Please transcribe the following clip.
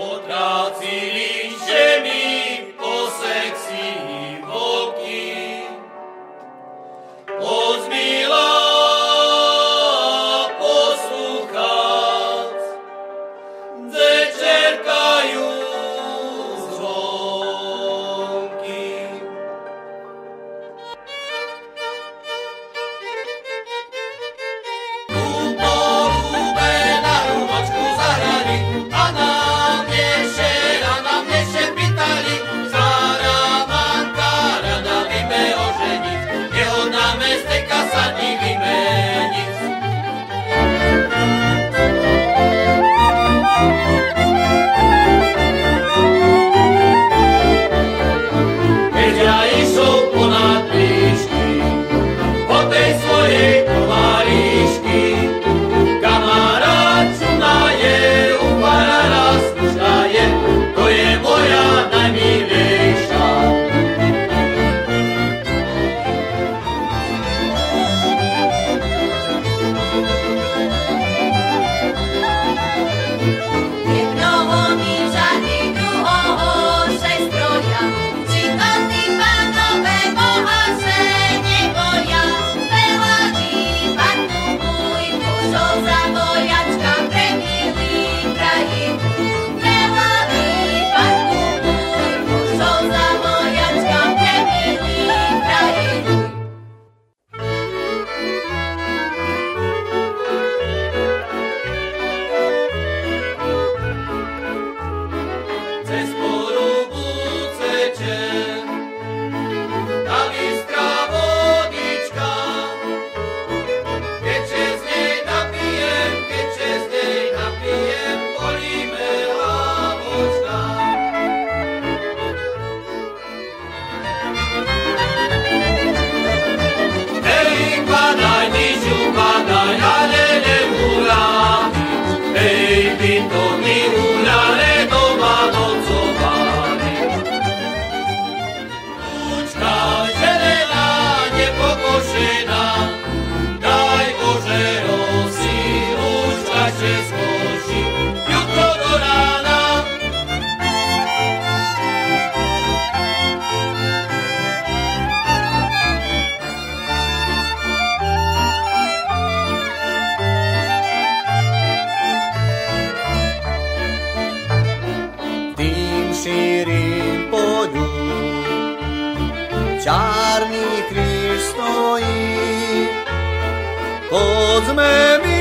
Poďme milovi prevádzi z bojí zem